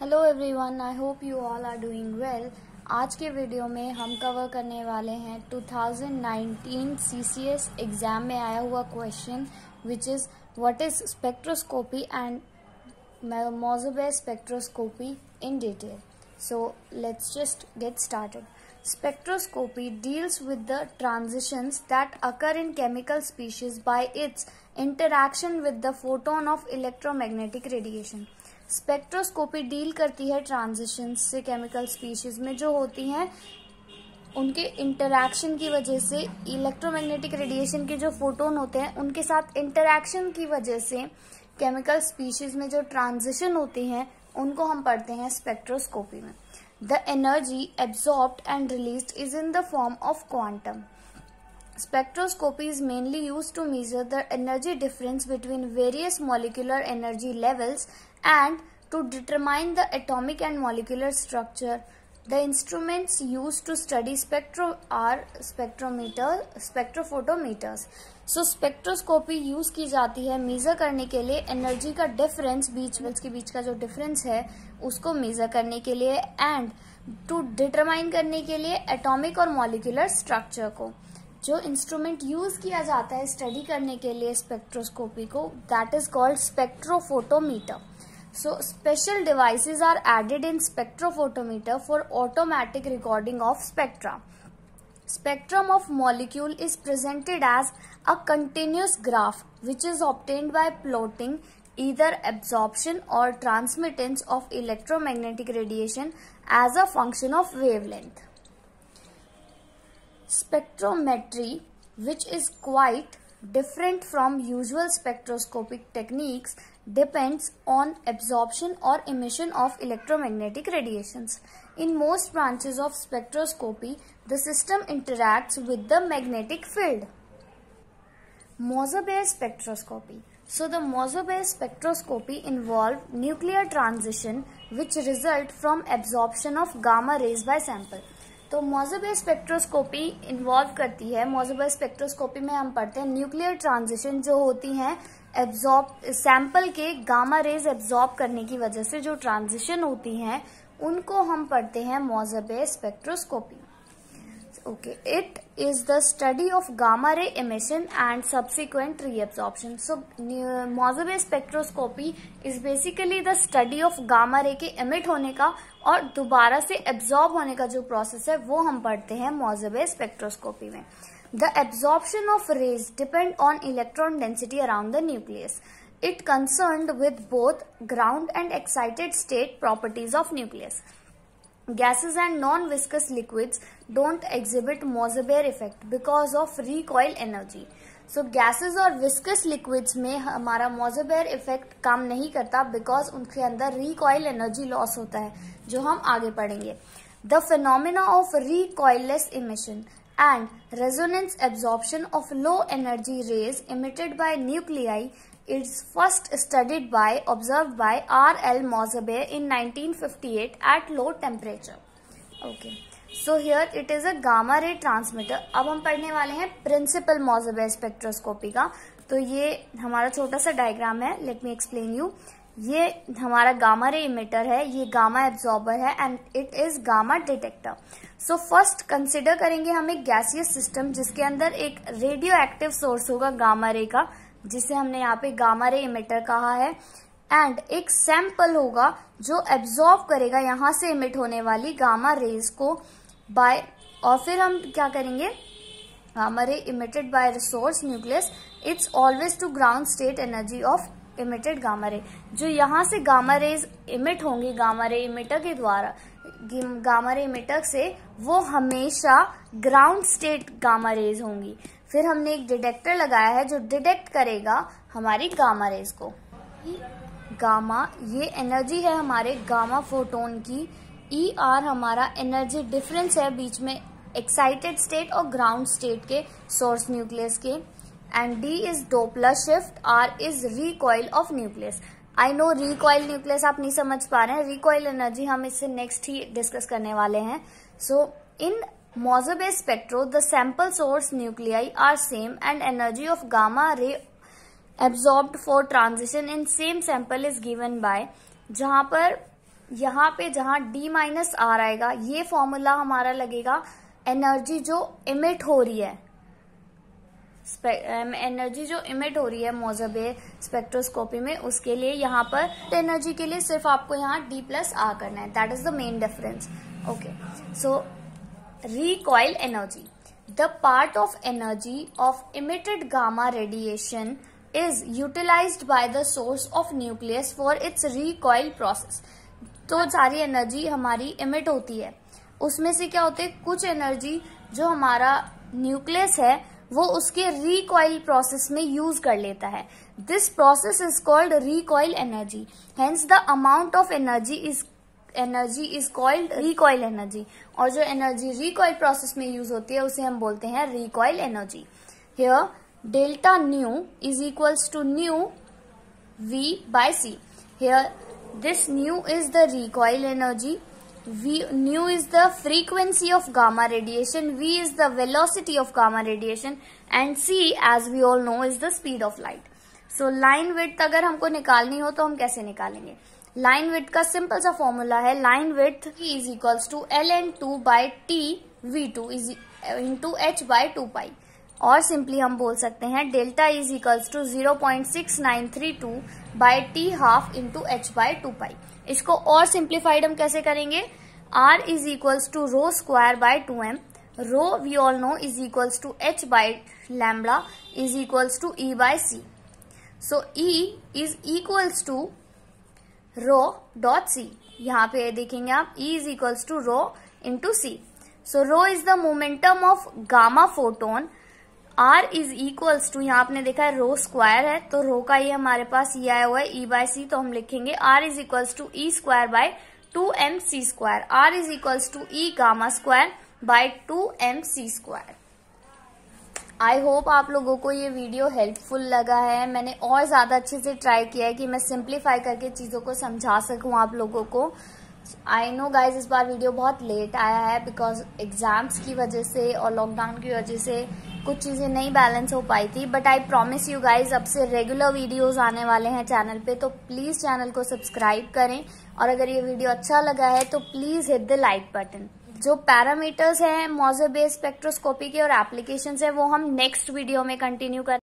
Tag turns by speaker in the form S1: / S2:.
S1: Hello everyone I hope you all are doing well आज के video में हम कवर करने वाले हैं 2019 सीसीएस एग्ज़ाम में आया हुआ question which is what is spectroscopy and Mössbauer spectroscopy in detail so let's just get started Spectroscopy deals with the transitions that occur in chemical species by its interaction with the photon of electromagnetic radiation spectroscopy deal करती है transition से chemical species में जो होती हैं, उनके interaction की वजह से इलेक्ट्रोमैग्नेटिक रेडिएशन के जो फोटोन होते हैं, उनके साथ इंटरैक्शन की वजह से केमिकल स्पीशीज में जो ट्रांजिशन होती हैं, उनको हम पढ़ते हैं स्पेक्ट्रोस्कोपी में. The energy absorbed and release is in the form of quantum Spectroscopy is mainly used to measure the energy difference between various molecular energy levels and to determine the atomic and molecular structure. The instruments used to study spectro are spectrometer, spectrophotometers. so, spectroscopy use की जाती है major करने के लिए energy का difference बीच Wales के बीच का जो डिफरेंस है उसको मेजर करने के लिए एंड टू डिटरमाइन करने के लिए एटॉमिक और मॉलिकुलर स्ट्रक्चर को जो इंस्ट्रूमेंट यूज़ किया जाता है स्टडी करने के लिए स्पेक्ट्रोस्कोपी को that is called spectrophotometer so special devices are added in spectrophotometer for automatic recording of spectra spectrum of molecule is presented as a continuous graph which is obtained by plotting either absorption और transmittance of electromagnetic radiation as a function of wavelength Spectrometry which is quite different from usual spectroscopic techniques depends on absorption or emission of electromagnetic radiations. In most branches of spectroscopy, the system interacts with the magnetic field. Moser-Baer spectroscopy. So the Moser-Baer spectroscopy involved nuclear transition which result from absorption of gamma rays by sample. तो मोजोबे spectroscopy involve करती है। मोजोबे spectroscopy में हम पढ़ते हैं nuclear transition जो होती हैं एब्जॉर्ब सैंपल के गामा रेज एब्जॉर्ब करने की वजह से जो ट्रांजिशन होती हैं, उनको हम पढ़ते हैं Mössbauer spectroscopy okay it is the study of gamma ray emission and subsequent reabsorption. So Mössbauer spectroscopy is basically the study of gamma ray के एमिट होने का और दोबारा से एब्जॉर्ब होने का जो प्रोसेस है, वो हम पढ़ते हैं मोजब स्पेक्ट्रोस्कोपी में। The absorption of rays depend on electron density around the nucleus it concern with both ground and excited state properties of nucleus gases and non viscous liquids don't exhibit mosebeer effect because of recoil energy. So gases और viscous liquid में हमारा मोजोबेर effect काम नहीं करता because उनके अंदर recoil energy loss होता है, जो हम आगे पढ़ेंगे। The phenomena of recoilless emission and resonance absorption of low energy rays emitted by nuclei is first studied by, observed by R. L. Moser-Baer in 1958 at low temperature. Okay. So, here it is a gamma ray transmitter. अब हम पढ़ने वाले हैं principal मोजोबेयर spectroscopy का तो ये हमारा छोटा सा डायग्राम है लेट मी एक्सप्लेन यू ये हमारा गामा रे इमिटर है ये गामा एब्जॉर्बर है and it is gamma detector so first consider करेंगे हम एक गैसियस सिस्टम जिसके अंदर एक रेडियो एक्टिव सोर्स होगा गामा रे का जिसे हमने यहाँ पे गामा रे इमिटर कहा है। एंड एक सैंपल होगा जो एब्जॉर्ब करेगा यहाँ से इमिट होने वाली गामा रेज को बाय और फिर हम क्या करेंगे? Gamma ray emitted by resource nucleus it's always to ground state energy of emitted gamma ray जो यहाँ से गामा रेज इमिट होंगी गामा रे इमिटर के द्वारा गामा रे इमिटर से, वो हमेशा ग्राउंड स्टेट गामा रेज होंगी। फिर हमने एक डिटेक्टर लगाया है जो डिटेक्ट करेगा हमारी गामा रेज को। गामा, ये एनर्जी है हमारे गामा फोटोन की। ई e आर हमारा एनर्जी डिफरेंस है बीच में एक्साइटेड स्टेट और ग्राउंड स्टेट के सोर्स न्यूक्लियस के। And D is Doppler shift R is recoil of nucleus I know recoil nucleus आप नहीं समझ पा रहे हैं रिकॉइल एनर्जी हम इससे नेक्स्ट ही डिस्कस करने वाले हैं। So in Mössbauer spectro the sample source nuclei are same and energy of gamma ray absorbed for transition in same sample is given by जहाँ पर यहाँ पे जहाँ डी माइनस आर आएगा ये फॉर्मूला हमारा लगेगा एनर्जी जो इमिट हो रही है। एनर्जी um, जो इमिट हो रही है मोजबे स्पेक्ट्रोस्कोपी में उसके लिए यहाँ पर एनर्जी के लिए सिर्फ़ आपको यहाँ डी प्लस आ करना है। That is the main difference okay so recoil energy the part of energy of emitted gamma radiation is utilized by the source of nucleus for its recoil process तो सारी एनर्जी हमारी emit होती है। उसमें से क्या होते हैं? कुछ एनर्जी जो हमारा न्यूक्लियस है, वो उसके रिकॉइल प्रोसेस में यूज़ कर लेता है। This process is called recoil energy hence the amount of energy is energy is called recoil energy और जो एनर्जी रिकॉइल प्रोसेस में यूज़ होती है उसे हम बोलते हैं recoil energy here delta nu is equals to nu V by C here this nu is the recoil energy V nu is the frequency of gamma radiation, V is the velocity of gamma radiation. And C as we all know is the speed of light. So line width अगर हमको निकालनी हो तो हम कैसे निकालेंगे? Line width का simple सा फॉर्मूला है। Line width is equals to L N two by T V two is into H by two pi और सिंपली हम बोल सकते हैं delta is equals to zero point six nine three two by T half into H by two pi इसको और simplified हम कैसे करेंगे? R is equals to rho square by two M rho V all know is equals to H by lambda is equals to E by C so E is equals to rho dot C. यहाँ पे देखेंगे आप E is equals to rho into C so rho is the momentum of gamma photon R is equals to यहाँ आपने देखा है, रो square है तो रो का ये हमारे पास ये आया हुआ है ई बाय सी तो हम लिखेंगे R is equals to E square by two M C square R is equals to E gamma square by two M C square I hope आप लोगों को ये वीडियो हेल्पफुल लगा है। मैंने और ज़्यादा अच्छे से ट्राई किया है कि मैं सिंप्लीफाई करके चीज़ों को समझा सकूँ आप लोगों को। आई नो गाइज़ इस बार वीडियो बहुत लेट आया है बिकॉज़ एग्ज़ाम्स की वजह से और लॉकडाउन की वजह से कुछ चीज़ें नहीं बैलेंस हो पाई थी। But I promise you guys अब से रेगुलर वीडियोज़ आने वाले हैं चैनल पे तो प्लीज़ चैनल को सब्सक्राइब करें। और अगर ये वीडियो अच्छा लगा है तो please hit the like button जो पैरामीटर्स हैं मॉजर स्पेक्ट्रोस्कोपी के और एप्लीकेशन है, वो हम नेक्स्ट वीडियो में कंटिन्यू कर